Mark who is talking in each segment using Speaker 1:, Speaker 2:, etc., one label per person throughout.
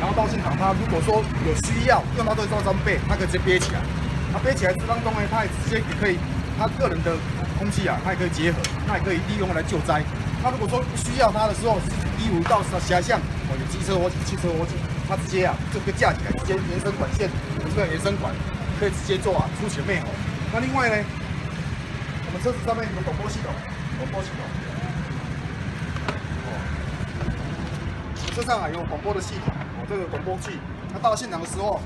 Speaker 1: 然后到现场，他如果说有需要用到这套装备，他可以直接憋起来。他憋起来当中呢，他也直接也可以，他个人的空气啊，他也可以结合，那也可以利用来救灾。那如果说需要它的时候，一五到狭巷哦，有机车火警、汽车火警，它直接啊这个架起来，直接延伸管线，我们这个延伸管可以直接做啊出血灭火。那另外呢，我们车子上面有广播系统，广播系统。车上啊有广播的系统，哦，这个广播器，那到现场的时候，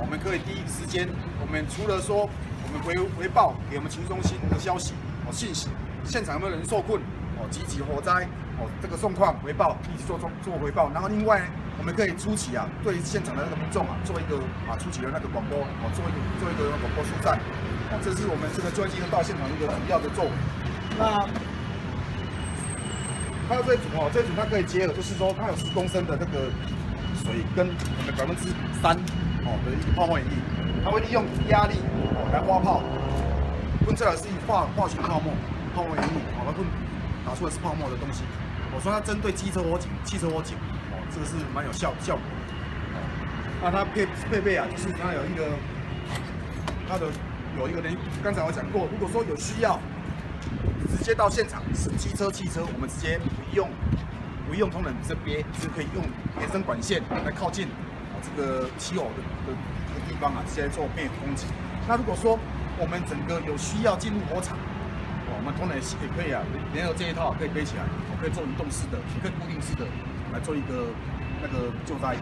Speaker 1: 我们可以第一时间，我们除了说我们回回报给我们情中心的消息哦信息，现场有没有人受困哦，几级火灾哦，这个状况回报，一起做做做回报，然后另外我们可以初期啊，对现场的那个民众啊，做一个啊初期的那个广播哦，做一个做一个广播疏散，哦，这是我们这个专机到现场一个主要的作为。那它这组哦，这组它可以结合，就是说它有十公升的那个水跟我们百分之三哦的一个泡沫引力，它会利用压力哦来发泡，喷出来是化化学泡沫，泡沫引力哦，它喷打出来是泡沫的东西。我说它针对机车火警、汽车火警哦，这个是蛮有效效果的。哦，那它配配备啊，就是它有一个它的有一个人，刚才我讲过，如果说有需要。直接到现场是机车、汽车，我们直接不用不用通人这边，是可以用延伸管线来靠近啊这个起火的的这个地方啊，直接做灭火攻击。那如果说我们整个有需要进入火场，我们通人也可以啊，联合这一套可以背起来，我可以做移动式的，也可以固定式的来做一个那个救灾。